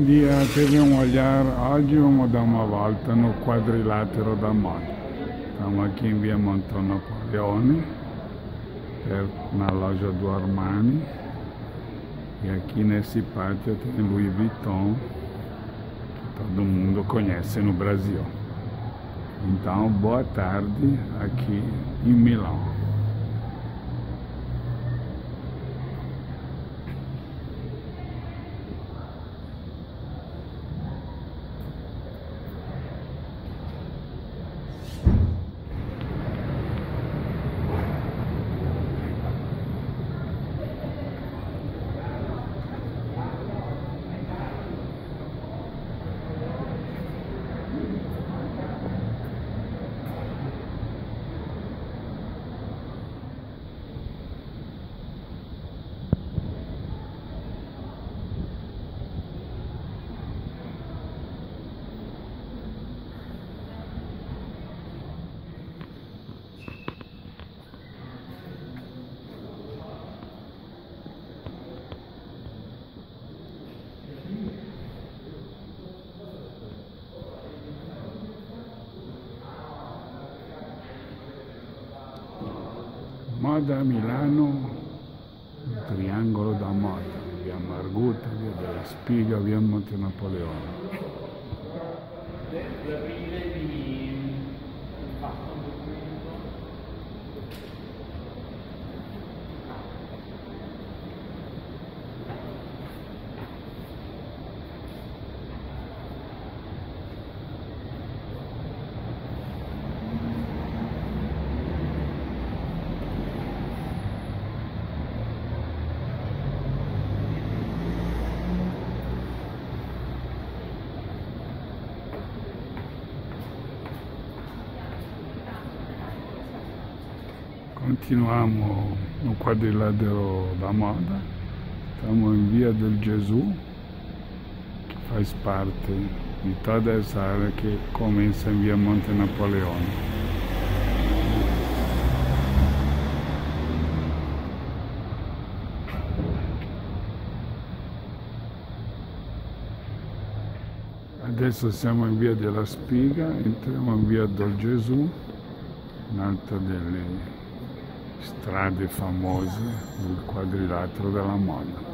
abbiamo olhar, oggi vamos dar uma volta no quadrilátero da moda. Estamos aqui em Via Monton Napoleone, perto, na loja do Armani. E aqui nesse pátio tem Louis Vuitton, que todo mundo conhece no Brasil. Então, boa tarde aqui em Milão. Moda Milano, il triangolo da moda, via Margutta, via della Spiga, via Monte Napoleone. Continuamos no quadrilátero da moda. Estamos em Via del Gesù, que faz parte toda essa área que começa em Via Monte Napoleone. Adesso siamo in via della Spiga, entriamo in via del Gesù, un'altra delle strade famose del quadrilatero della moda.